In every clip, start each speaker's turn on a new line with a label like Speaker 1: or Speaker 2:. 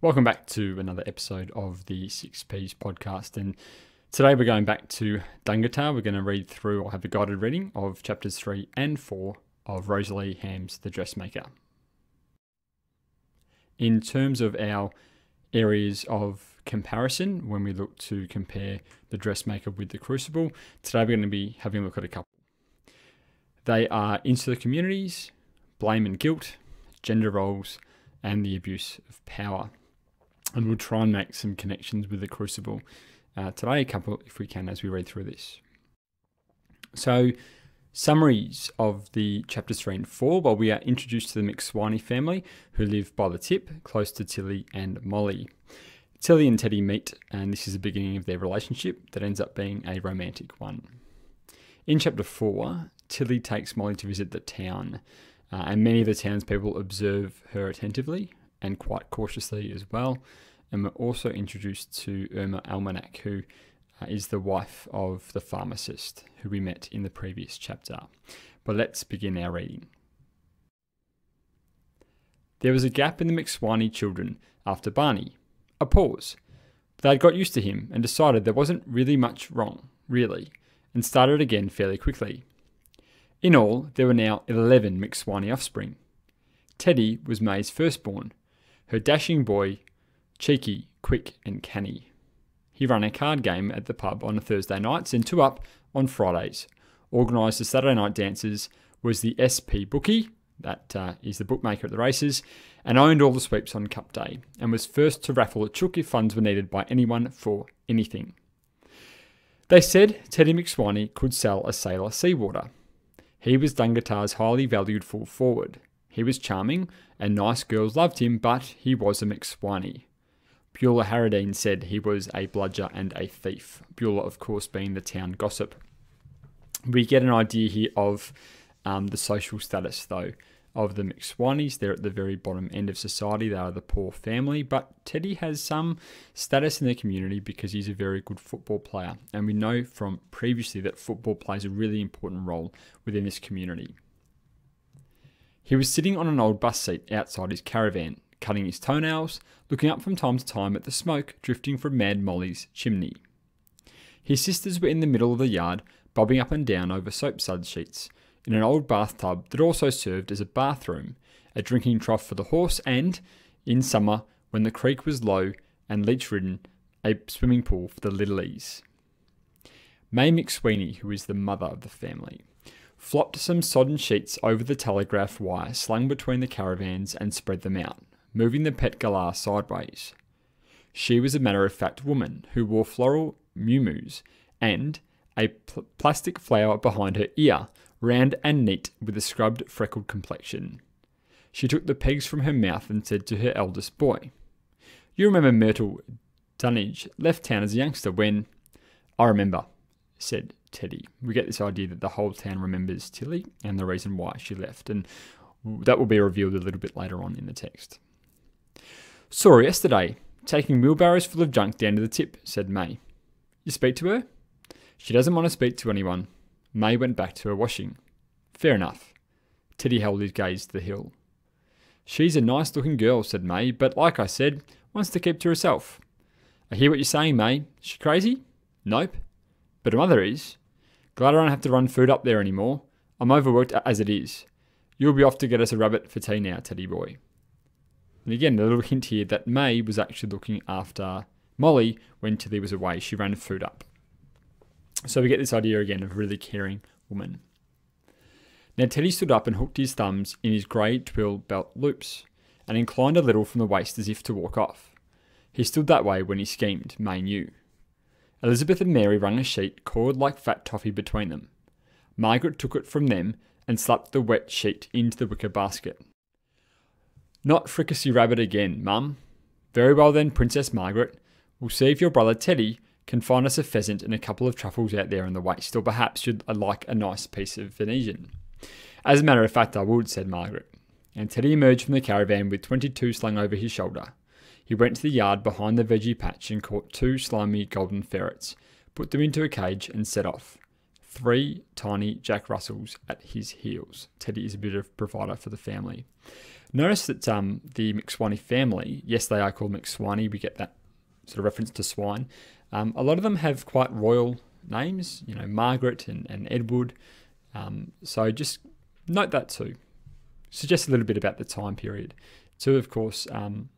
Speaker 1: Welcome back to another episode of the Six Ps podcast. And today we're going back to Dungatar. We're going to read through or have a guided reading of chapters three and four of Rosalie Ham's The Dressmaker. In terms of our areas of comparison, when we look to compare the dressmaker with the crucible, today we're going to be having a look at a couple. They are insular communities, blame and guilt, gender roles, and the abuse of power and we'll try and make some connections with the Crucible uh, today, a couple if we can, as we read through this. So, summaries of the chapters 3 and 4 while we are introduced to the McSwiney family who live by the tip close to Tilly and Molly. Tilly and Teddy meet, and this is the beginning of their relationship that ends up being a romantic one. In chapter 4, Tilly takes Molly to visit the town, uh, and many of the townspeople observe her attentively, and quite cautiously as well. And we're also introduced to Irma Almanac, who uh, the wife of the pharmacist who we met in the previous chapter. But let's begin our reading. There was a gap in the McSwiney children after Barney. A pause. They had got used to him and decided there wasn't really much wrong, really, and started again fairly quickly. In all, there were now 11 McSwiney offspring. Teddy was May's firstborn, her dashing boy, cheeky, quick, and canny. He ran a card game at the pub on Thursday nights and two up on Fridays. Organised the Saturday night dances, was the SP bookie, that uh, is the bookmaker at the races, and owned all the sweeps on Cup Day, and was first to raffle a chook if funds were needed by anyone for anything. They said Teddy McSwiney could sell a sailor seawater. He was Dungatar's highly valued full forward. He was charming, and nice girls loved him, but he was a McSwiney. Beulah Harradine said he was a bludger and a thief. Beulah, of course, being the town gossip. We get an idea here of um, the social status, though, of the McSwineys. They're at the very bottom end of society. They are the poor family, but Teddy has some status in the community because he's a very good football player. And we know from previously that football plays a really important role within this community. He was sitting on an old bus seat outside his caravan, cutting his toenails, looking up from time to time at the smoke drifting from Mad Molly's chimney. His sisters were in the middle of the yard, bobbing up and down over soap sud sheets, in an old bathtub that also served as a bathroom, a drinking trough for the horse, and, in summer, when the creek was low and leech ridden, a swimming pool for the littlies. May McSweeney, who is the mother of the family, flopped some sodden sheets over the telegraph wire slung between the caravans and spread them out, moving the pet galah sideways. She was a matter of fact woman who wore floral muumuus and a pl- plastic flower behind her ear, round and neat with a scrubbed, freckled complexion. She took the pegs from her mouth and said to her eldest boy, You remember Myrtle Dunnage left town as a youngster when. I remember, said Teddy. We get this idea that the whole town remembers Tilly and the reason why she left, and that will be revealed a little bit later on in the text. Saw yesterday, taking wheelbarrows full of junk down to the tip, said May. You speak to her? She doesn't want to speak to anyone. May went back to her washing. Fair enough. Teddy held his gaze to the hill. She's a nice looking girl, said May, but like I said, wants to keep to herself. I hear what you're saying, May. Is She crazy? Nope. But her mother is. Glad I don't have to run food up there anymore. I'm overworked as it is. You'll be off to get us a rabbit for tea now, Teddy boy. And again, a little hint here that May was actually looking after Molly when Tilly was away. She ran food up. So we get this idea again of really caring woman. Now Teddy stood up and hooked his thumbs in his grey twill belt loops and inclined a little from the waist as if to walk off. He stood that way when he schemed, May knew. Elizabeth and Mary wrung a sheet coiled like fat toffee between them. Margaret took it from them and slapped the wet sheet into the wicker basket. Not fricassee rabbit again, mum. Very well then, Princess Margaret. We'll see if your brother Teddy can find us a pheasant and a couple of truffles out there in the waste, or perhaps you'd uh, like a nice piece of Venetian. As a matter of fact, I would, said Margaret. And Teddy emerged from the caravan with twenty two slung over his shoulder. He went to the yard behind the veggie patch and caught two slimy golden ferrets, put them into a cage, and set off. Three tiny Jack Russells at his heels. Teddy is a bit of provider for the family. Notice that um, the McSwiney family, yes, they are called McSwiney. We get that sort of reference to swine. Um, a lot of them have quite royal names, you know, Margaret and, and Edward. Um, so just note that too. Suggest a little bit about the time period. So, of course, um,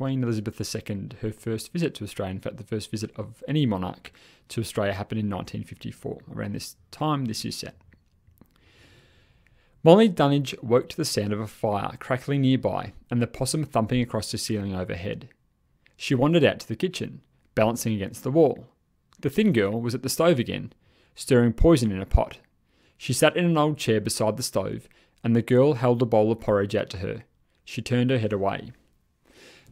Speaker 1: Queen Elizabeth II, her first visit to Australia, in fact, the first visit of any monarch to Australia happened in 1954. Around this time, this is set. Molly Dunnage woke to the sound of a fire crackling nearby and the possum thumping across the ceiling overhead. She wandered out to the kitchen, balancing against the wall. The thin girl was at the stove again, stirring poison in a pot. She sat in an old chair beside the stove, and the girl held a bowl of porridge out to her. She turned her head away.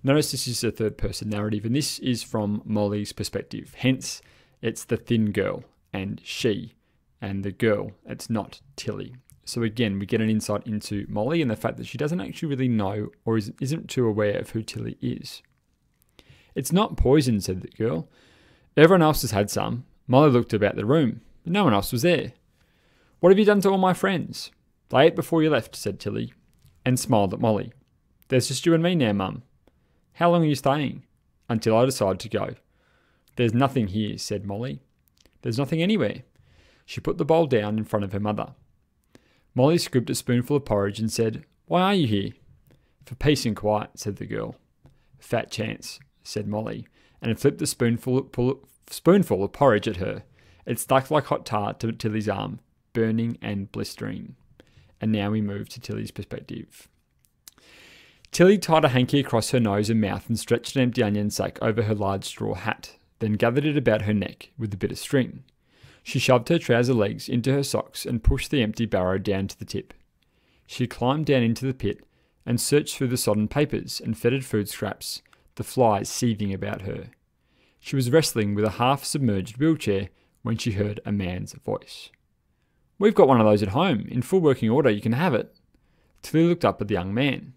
Speaker 1: Notice this is a third person narrative, and this is from Molly's perspective. Hence, it's the thin girl and she and the girl. It's not Tilly. So again, we get an insight into Molly and the fact that she doesn't actually really know or is, isn't too aware of who Tilly is. It's not poison, said the girl. Everyone else has had some. Molly looked about the room, but no one else was there. What have you done to all my friends? They ate before you left, said Tilly, and smiled at Molly. There's just you and me now, Mum. How long are you staying? Until I decide to go. There's nothing here, said Molly. There's nothing anywhere. She put the bowl down in front of her mother. Molly scooped a spoonful of porridge and said, Why are you here? For peace and quiet, said the girl. Fat chance, said Molly, and flipped the spoonful, spoonful of porridge at her. It stuck like hot tar to Tilly's arm, burning and blistering. And now we move to Tilly's perspective. Tilly tied a hanky across her nose and mouth and stretched an empty onion sack over her large straw hat, then gathered it about her neck with a bit of string. She shoved her trouser legs into her socks and pushed the empty barrow down to the tip. She climbed down into the pit and searched through the sodden papers and fetid food scraps, the flies seething about her. She was wrestling with a half submerged wheelchair when she heard a man's voice. We've got one of those at home. In full working order, you can have it. Tilly looked up at the young man.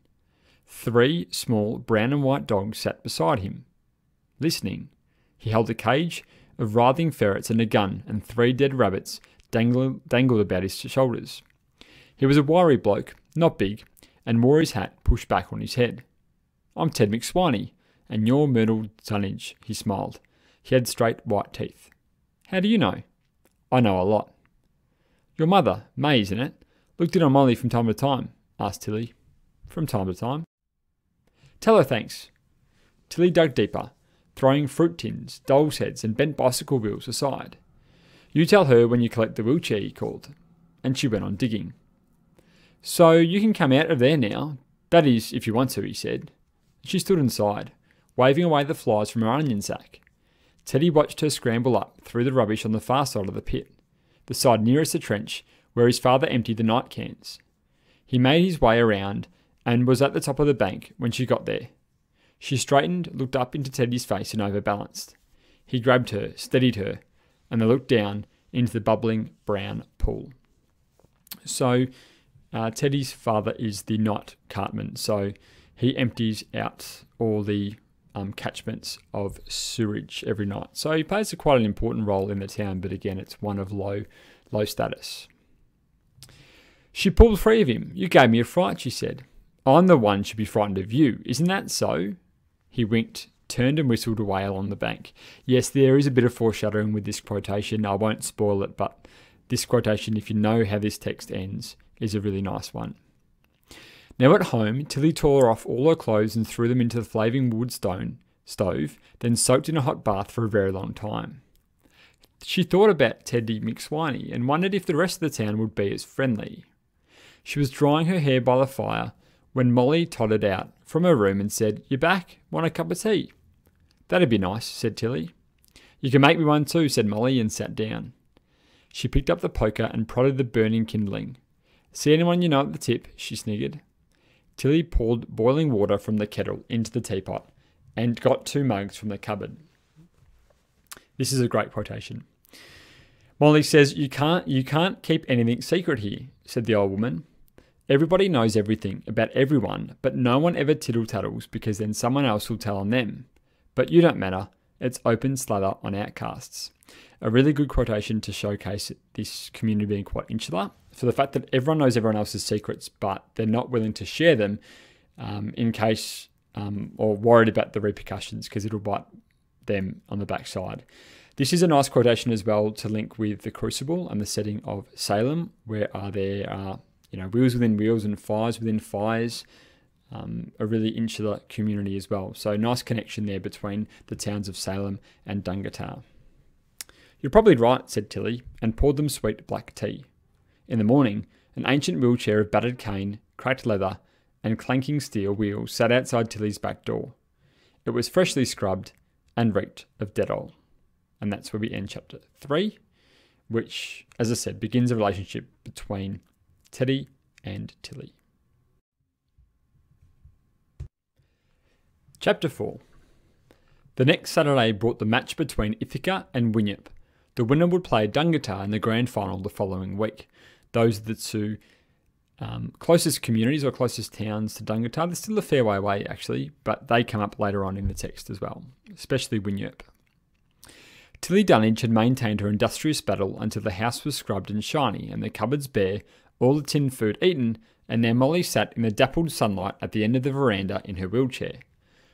Speaker 1: Three small brown and white dogs sat beside him, listening. He held a cage of writhing ferrets and a gun, and three dead rabbits dangled, about his shoulders. He was a wiry bloke, not big, and wore his hat pushed back on his head. I'm Ted McSwiney, and you're Myrtle Dunnage, he smiled. He had straight white teeth. How do you know? I know a lot. Your mother, May, isn't it? Looked in on Molly from time to time, asked Tilly. From time to time. Tell her thanks. Tilly dug deeper, throwing fruit tins, dolls' heads, and bent bicycle wheels aside. You tell her when you collect the wheelchair, he called. And she went on digging. So you can come out of there now. That is, if you want to, he said. She stood inside, waving away the flies from her onion sack. Teddy watched her scramble up through the rubbish on the far side of the pit, the side nearest the trench where his father emptied the night cans. He made his way around and was at the top of the bank when she got there. She straightened, looked up into Teddy's face, and overbalanced. He grabbed her, steadied her, and they looked down into the bubbling brown pool. So, uh, Teddy's father is the night cartman, so he empties out all the um, catchments of sewage every night. So he plays a quite an important role in the town, but again, it's one of low, low status. She pulled free of him. You gave me a fright, she said. I'm the one should be frightened of you. Isn't that so? He winked, turned and whistled away along the bank. Yes, there is a bit of foreshadowing with this quotation. I won't spoil it, but this quotation, if you know how this text ends, is a really nice one. Now at home, Tilly tore off all her clothes and threw them into the flaming wood stone stove, then soaked in a hot bath for a very long time. She thought about Teddy McSwiney and wondered if the rest of the town would be as friendly. She was drying her hair by the fire when Molly tottered out from her room and said, You back? Want a cup of tea? That'd be nice, said Tilly. You can make me one too, said Molly and sat down. She picked up the poker and prodded the burning kindling. See anyone you know at the tip? she sniggered. Tilly poured boiling water from the kettle into the teapot and got two mugs from the cupboard. This is a great quotation. Molly says, You can't you can't keep anything secret here, said the old woman. Everybody knows everything about everyone, but no one ever tittle tattles because then someone else will tell on them. But you don't matter. It's open slather on outcasts. A really good quotation to showcase this community being quite insular. For the fact that everyone knows everyone else's secrets, but they're not willing to share them, um, in case um, or worried about the repercussions because it'll bite them on the backside. This is a nice quotation as well to link with the crucible and the setting of Salem, where are there are you know wheels within wheels and fires within fires. Um, a really insular community as well. So nice connection there between the towns of Salem and Dungatar. You're probably right, said Tilly, and poured them sweet black tea. In the morning, an ancient wheelchair of battered cane, cracked leather, and clanking steel wheels sat outside Tilly's back door. It was freshly scrubbed and reeked of Dettol. And that's where we end chapter 3, which, as I said, begins a relationship between Teddy and Tilly. Chapter 4 The next Saturday brought the match between Ithaca and Winyip. The winner would play Dungatar in the grand final the following week. Those are the two um, closest communities or closest towns to Dungatar. They're still a fair way away, actually, but they come up later on in the text as well, especially Winyip. Tilly Dunnage had maintained her industrious battle until the house was scrubbed and shiny and the cupboards bare, all the tinned food eaten, and now Molly sat in the dappled sunlight at the end of the veranda in her wheelchair,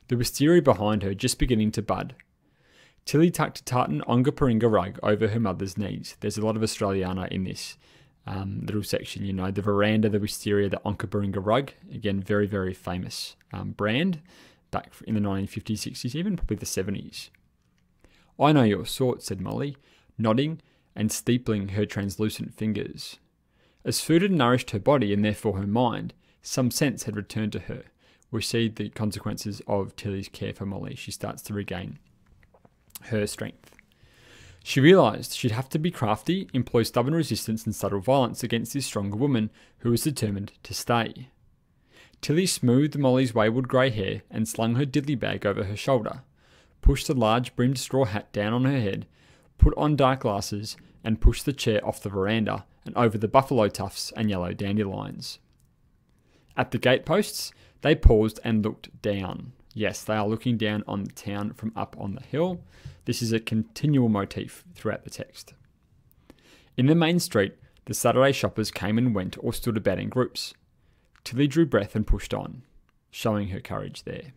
Speaker 1: the wisteria behind her just beginning to bud. Tilly tucked a tartan Onkaparinga rug over her mother's knees. There's a lot of Australiana in this um, little section, you know, the veranda, the wisteria, the Onkaparinga rug. Again, very, very famous um, brand back in the 1950s, 60s, even probably the 70s. I know your sort, said Molly, nodding and steepling her translucent fingers. As food had nourished her body and therefore her mind, some sense had returned to her. We see the consequences of Tilly's care for Molly. She starts to regain her strength. She realised she'd have to be crafty, employ stubborn resistance and subtle violence against this stronger woman who was determined to stay. Tilly smoothed Molly's wayward grey hair and slung her dilly bag over her shoulder, pushed a large brimmed straw hat down on her head, put on dark glasses, and pushed the chair off the veranda and over the buffalo tufts and yellow dandelions. At the gateposts, they paused and looked down. Yes, they are looking down on the town from up on the hill. This is a continual motif throughout the text. In the main street, the Saturday shoppers came and went or stood about in groups. Tilly drew breath and pushed on, showing her courage there.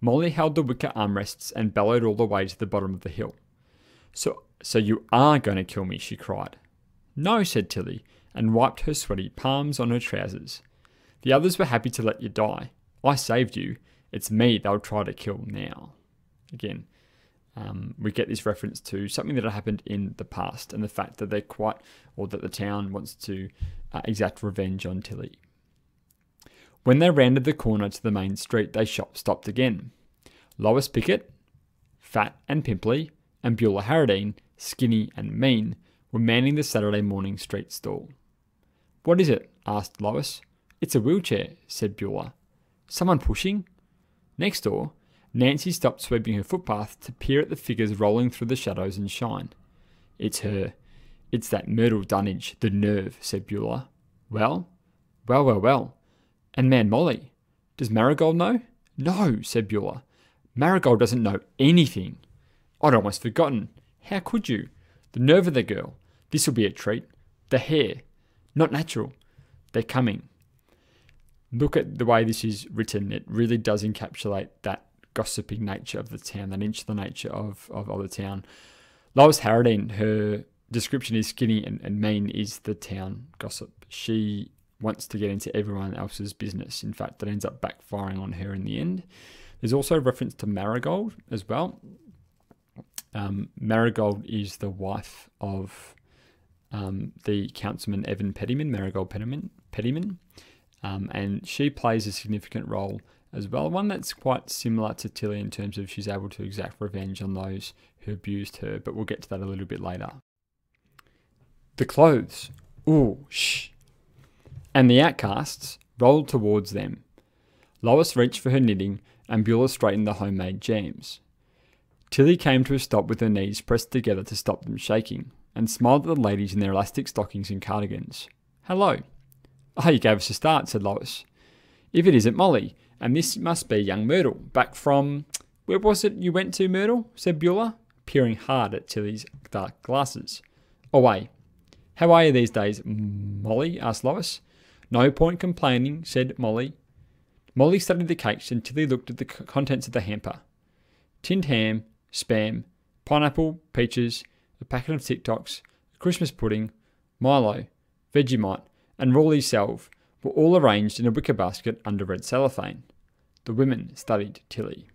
Speaker 1: Molly held the wicker armrests and bellowed all the way to the bottom of the hill. So, so you are going to kill me, she cried. No, said Tilly, and wiped her sweaty palms on her trousers. The others were happy to let you die. I saved you, it's me they'll try to kill now. Again, um, we get this reference to something that had happened in the past and the fact that they're quite, or that the town wants to uh, exact revenge on Tilly. When they rounded the corner to the main street, they shop stopped again. Lois Pickett, fat and pimply, and Beulah Harradine, skinny and mean, were manning the Saturday morning street stall. What is it? asked Lois. It's a wheelchair, said Beulah. Someone pushing? Next door, Nancy stopped sweeping her footpath to peer at the figures rolling through the shadows and shine. It's her. It's that Myrtle Dunnage, the nerve, said Beulah. Well? Well, well, well. And man Molly. Does Marigold know? No, said Beulah. Marigold doesn't know anything. I'd almost forgotten. How could you? The nerve of the girl. This'll be a treat. The hair. Not natural. They're coming look at the way this is written, it really does encapsulate that gossiping nature of the town, that insular nature of, of, of the town. Lois Harradine, her description is skinny and, and mean, is the town gossip. She wants to get into everyone else's business. In fact, that ends up backfiring on her in the end. There's also a reference to Marigold as well. Um, Marigold is the wife of um, the councilman Evan Pettyman, Marigold. Pettyman. Um, and she plays a significant role as well, one that's quite similar to Tilly in terms of she's able to exact revenge on those who abused her, but we'll get to that a little bit later. The clothes. Ooh, shh. And the outcasts rolled towards them. Lois reached for her knitting, and Beulah straightened the homemade jams. Tilly came to a stop with her knees pressed together to stop them shaking, and smiled at the ladies in their elastic stockings and cardigans. Hello, Oh, you gave us a start, said Lois. If it isn't Molly, and this must be young Myrtle, back from. Where was it you went to, Myrtle? said Beulah, peering hard at Tilly's dark glasses. Away. How are you these days, Molly? asked Lois. No point complaining, said Molly. Molly studied the cakes and Tilly looked at the contents of the hamper tinned ham, spam, pineapple, peaches, a packet of Tic Tocs, a Christmas pudding, Milo, Vegemite, and Rawleigh salve were all arranged in a wicker basket under red cellophane. The women studied Tilly.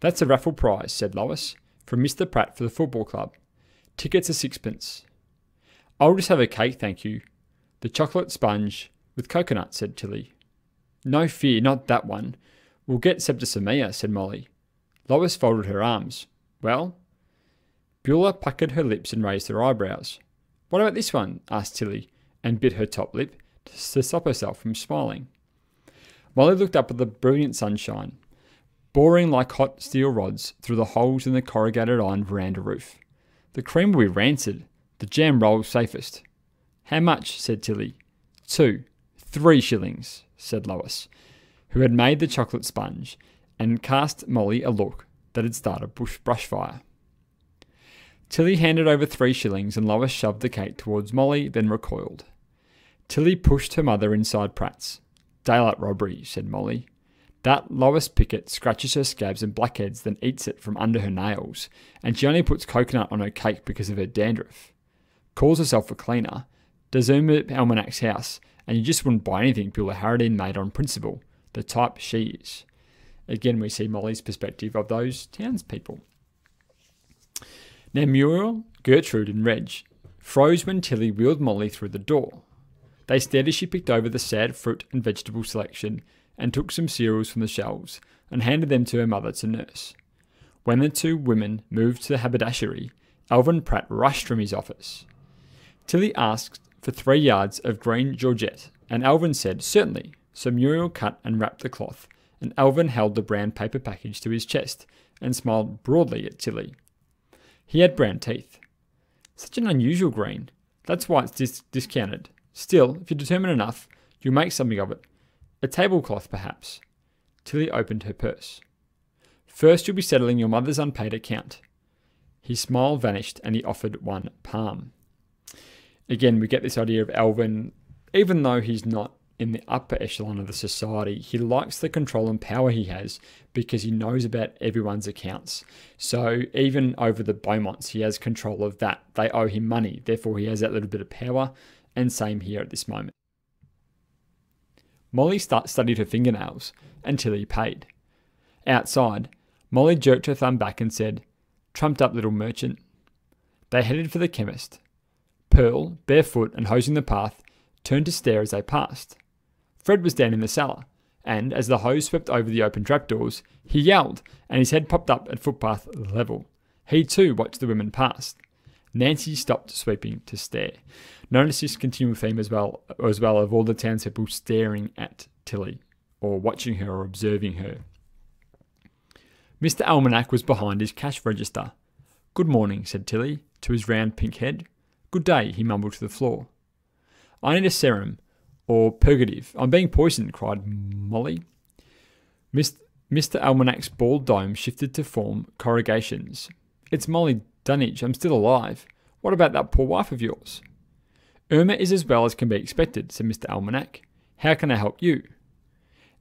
Speaker 1: That's a raffle prize, said Lois, from Mr. Pratt for the football club. Tickets are sixpence. I'll just have a cake, thank you. The chocolate sponge with coconut, said Tilly. No fear, not that one. We'll get septicemia, said Molly. Lois folded her arms. Well? Beulah puckered her lips and raised her eyebrows. What about this one? asked Tilly, and bit her top lip to stop herself from smiling. Molly looked up at the brilliant sunshine, boring like hot steel rods through the holes in the corrugated iron veranda roof. The cream will be rancid, the jam rolls safest. How much? said Tilly. Two. Three shillings, said Lois, who had made the chocolate sponge and cast Molly a look that had started bush brush fire. Tilly handed over three shillings and Lois shoved the cake towards Molly, then recoiled. Tilly pushed her mother inside Pratt's. Daylight robbery, said Molly. That Lois Pickett scratches her scabs and blackheads, then eats it from under her nails, and she only puts coconut on her cake because of her dandruff. Calls herself a cleaner, does Irma Almanac's house, and you just wouldn't buy anything Beulah Harradine made on principle, the type she is. Again, we see Molly's perspective of those townspeople. Now, Muriel, Gertrude, and Reg froze when Tilly wheeled Molly through the door. They stared as she picked over the sad fruit and vegetable selection and took some cereals from the shelves and handed them to her mother to nurse. When the two women moved to the haberdashery, Alvin Pratt rushed from his office. Tilly asked for three yards of green georgette, and Alvin said, Certainly. So Muriel cut and wrapped the cloth, and Alvin held the brown paper package to his chest and smiled broadly at Tilly. He had brown teeth. Such an unusual green. That's why it's dis- discounted. Still, if you're determined enough, you'll make something of it. A tablecloth, perhaps. Tilly opened her purse. First, you'll be settling your mother's unpaid account. His smile vanished and he offered one palm. Again, we get this idea of Alvin, even though he's not in the upper echelon of the society, he likes the control and power he has because he knows about everyone's accounts. So even over the Beaumonts, he has control of that. They owe him money, therefore, he has that little bit of power and same here at this moment. Molly studied her fingernails until he paid. Outside, Molly jerked her thumb back and said, Trumped up little merchant. They headed for the chemist. Pearl, barefoot and hosing the path, turned to stare as they passed. Fred was down in the cellar, and as the hose swept over the open trapdoors, he yelled, and his head popped up at footpath level. He too watched the women pass. Nancy stopped sweeping to stare. Notice this continual theme as well, as well of all the townspeople staring at Tilly, or watching her or observing her. Mr. Almanac was behind his cash register. Good morning, said Tilly to his round pink head. Good day, he mumbled to the floor. I need a serum, or purgative. I'm being poisoned, cried Molly. Mr. Almanac's bald dome shifted to form corrugations. It's Molly Dunnage, I'm still alive. What about that poor wife of yours? Irma is as well as can be expected, said Mr. Almanac. How can I help you?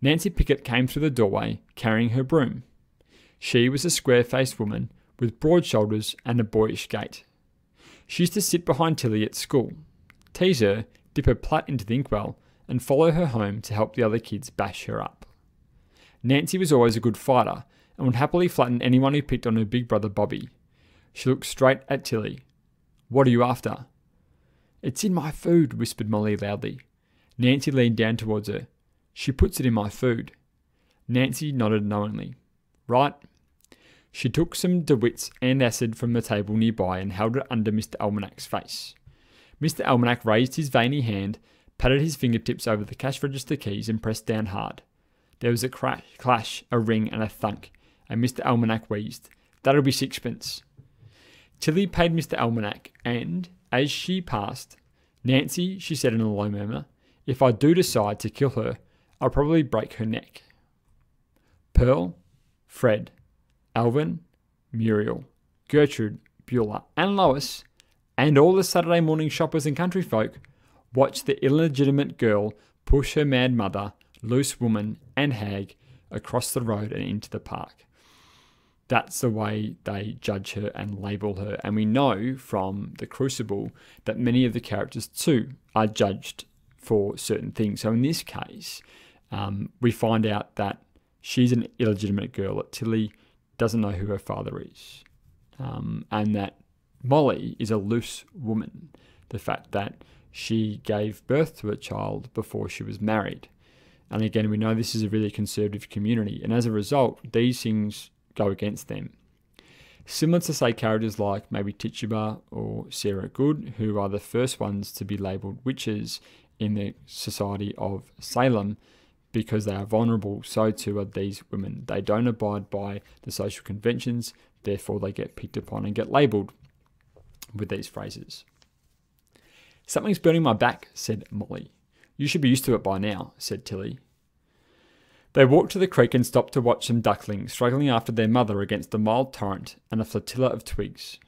Speaker 1: Nancy Pickett came through the doorway, carrying her broom. She was a square faced woman with broad shoulders and a boyish gait. She used to sit behind Tilly at school, tease her, dip her plait into the inkwell, and follow her home to help the other kids bash her up. Nancy was always a good fighter and would happily flatten anyone who picked on her big brother Bobby, she looked straight at Tilly. What are you after? It's in my food, whispered Molly loudly. Nancy leaned down towards her. She puts it in my food. Nancy nodded knowingly. Right. She took some DeWitt's antacid from the table nearby and held it under Mr. Almanac's face. Mr. Almanac raised his veiny hand, patted his fingertips over the cash register keys, and pressed down hard. There was a crash, clash, a ring, and a thunk, and Mr. Almanac wheezed. That'll be sixpence. Tilly paid Mr. Almanac, and, as she passed, Nancy, she said in a low murmur, if I do decide to kill her, I'll probably break her neck. Pearl, Fred, Alvin, Muriel, Gertrude, Beulah, and Lois, and all the Saturday morning shoppers and country folk watched the illegitimate girl push her mad mother, loose woman, and hag across the road and into the park. That's the way they judge her and label her. And we know from the Crucible that many of the characters too are judged for certain things. So in this case, um, we find out that she's an illegitimate girl, that Tilly doesn't know who her father is, um, and that Molly is a loose woman. The fact that she gave birth to a child before she was married. And again, we know this is a really conservative community, and as a result, these things go against them. Similar to, say, characters like maybe Tituba or Sarah Good, who are the first ones to be labelled witches in the society of Salem because they are vulnerable, so too are these women. They don't abide by the social conventions, therefore, they get picked upon and get labelled with these phrases. Something's burning my back, said Molly. You should be used to it by now, said Tilly. They walked to the creek and stopped to watch some ducklings struggling after their mother against a mild torrent and a flotilla of twigs.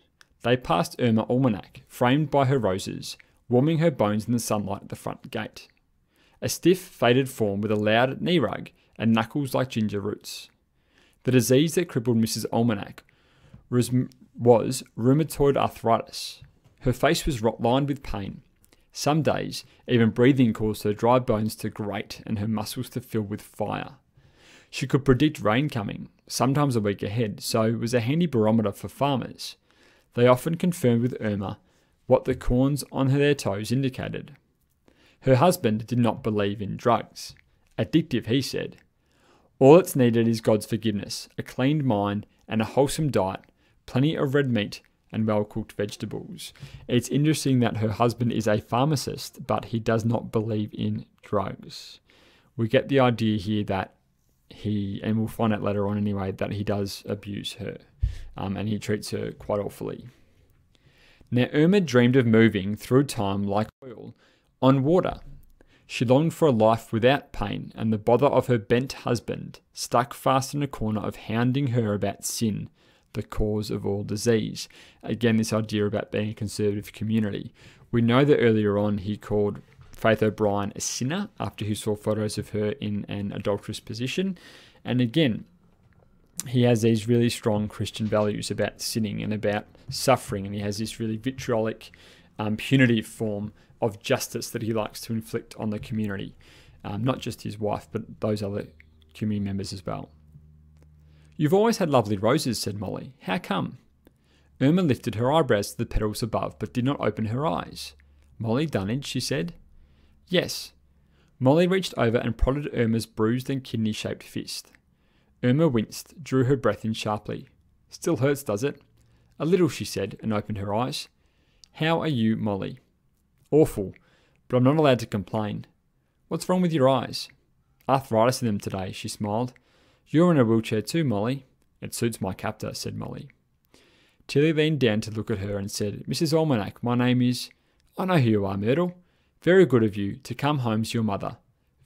Speaker 1: They passed Irma Almanac, framed by her roses, warming her bones in the sunlight at the front gate. A stiff, faded form with a loud knee rug and knuckles like ginger roots. The disease that crippled Mrs. Almanac was, was rheumatoid arthritis. Her face was lined with pain. Some days, even breathing caused her dry bones to grate and her muscles to fill with fire. She could predict rain coming, sometimes a week ahead, so was a handy barometer for farmers. They often confirmed with Irma what the corns on their toes indicated. Her husband did not believe in drugs. Addictive, he said. All that's needed is God's forgiveness, a clean mind, and a wholesome diet, plenty of red meat, and well cooked vegetables. It's interesting that her husband is a pharmacist, but he does not believe in drugs. We get the idea here that he, and we'll find out later on anyway, that he does abuse her um, and he treats her quite awfully. Now, Irma dreamed of moving through time like oil on water. She longed for a life without pain and the bother of her bent husband, stuck fast in a corner of hounding her about sin, the cause of all disease. Again, this idea about being a conservative community. We know that earlier on he called Faith O'Brien a sinner after he saw photos of her in an adulterous position. And again, he has these really strong Christian values about sinning and about suffering, and he has this really vitriolic, um, punitive form of justice that he likes to inflict on the community, um, not just his wife, but those other community members as well. You've always had lovely roses, said Molly. How come? Irma lifted her eyebrows to the petals above, but did not open her eyes. Molly Dunnage, she said. Yes. Molly reached over and prodded Irma's bruised and kidney shaped fist. Irma winced, drew her breath in sharply. Still hurts, does it? A little, she said, and opened her eyes. How are you, Molly? Awful, but I'm not allowed to complain. What's wrong with your eyes? Arthritis in them today, she smiled. You're in a wheelchair too, Molly. It suits my captor, said Molly. Tilly leaned down to look at her and said, Mrs. Almanac, my name is. I know who you are, Myrtle. Very good of you to come home to your mother.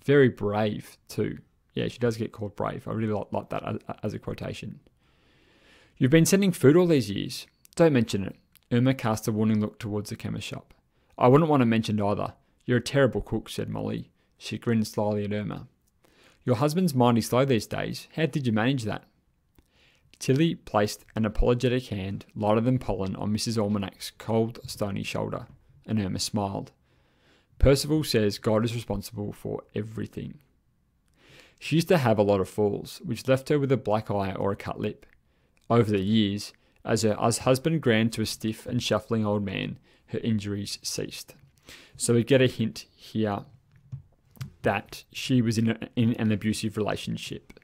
Speaker 1: Very brave, too. Yeah, she does get called brave. I really like that as a quotation. You've been sending food all these years. Don't mention it. Irma cast a warning look towards the chemist shop. I wouldn't want to mention either. You're a terrible cook, said Molly. She grinned slyly at Irma. Your husband's mighty slow these days. How did you manage that? Tilly placed an apologetic hand, lighter than pollen, on Mrs. Almanac's cold, stony shoulder, and Irma smiled. Percival says God is responsible for everything. She used to have a lot of falls, which left her with a black eye or a cut lip. Over the years, as her as husband ground to a stiff and shuffling old man, her injuries ceased. So we get a hint here that she was in, a, in an abusive relationship.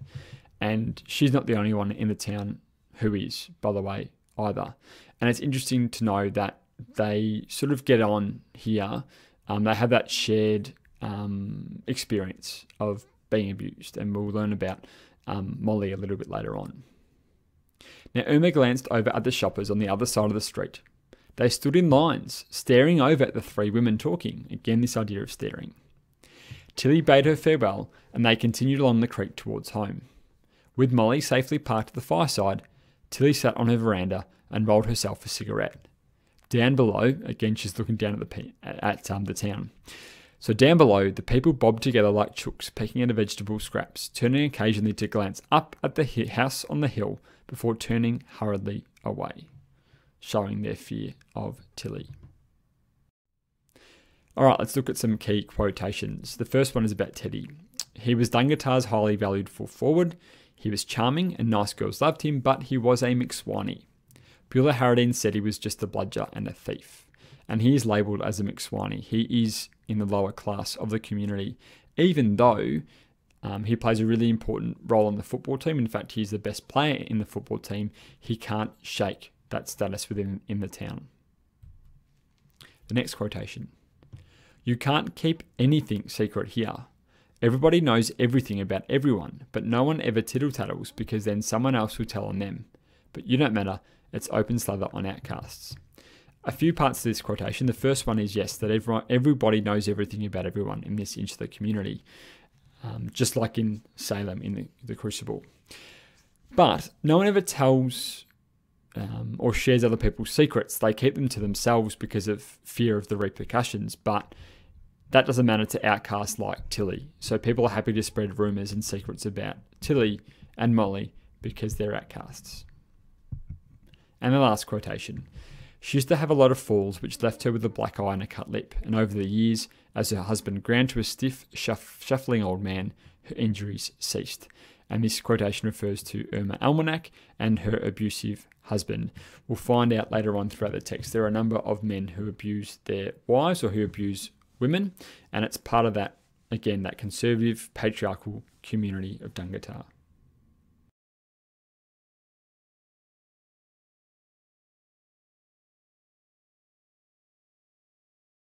Speaker 1: And she's not the only one in the town who is, by the way, either. And it's interesting to know that they sort of get on here. Um, they have that shared um, experience of being abused, and we'll learn about um, Molly a little bit later on. Now, Irma glanced over at the shoppers on the other side of the street. They stood in lines, staring over at the three women talking. Again, this idea of staring. Tilly bade her farewell, and they continued along the creek towards home. With Molly safely parked at the fireside, Tilly sat on her veranda and rolled herself a cigarette. Down below, again she's looking down at the at um, the town. So down below, the people bobbed together like chooks pecking at vegetable scraps, turning occasionally to glance up at the house on the hill before turning hurriedly away, showing their fear of Tilly. All right, let's look at some key quotations. The first one is about Teddy. He was Dungatar's highly valued full forward. He was charming and nice girls loved him, but he was a McSwiney. Beulah Harradine said he was just a bludger and a thief. And he is labelled as a McSwiney. He is in the lower class of the community, even though um, he plays a really important role on the football team. In fact, he's the best player in the football team. He can't shake that status within in the town. The next quotation. You can't keep anything secret here. Everybody knows everything about everyone, but no one ever tittle tattles because then someone else will tell on them. But you don't matter, it's open slather on outcasts a few parts to this quotation. The first one is yes, that everyone, everybody knows everything about everyone in this insular community, um, just like in Salem in the, the, Crucible. But no one ever tells um, or shares other people's secrets. They keep them to themselves because of fear of the repercussions. But that doesn't matter to outcasts like Tilly. So people are happy to spread rumors and secrets about Tilly and Molly because they're outcasts. And the last quotation. She used to have a lot of falls, which left her with a black eye and a cut lip, and over the years, as her husband ground to a stiff, shuff, shuffling old man, her injuries ceased. And this quotation refers to Irma Almanac and her abusive husband. We'll find out later on throughout the text there are a number of men who abuse their wives or who abuse women, and it's part of that, again, that conservative, patriarchal community of Dungatar.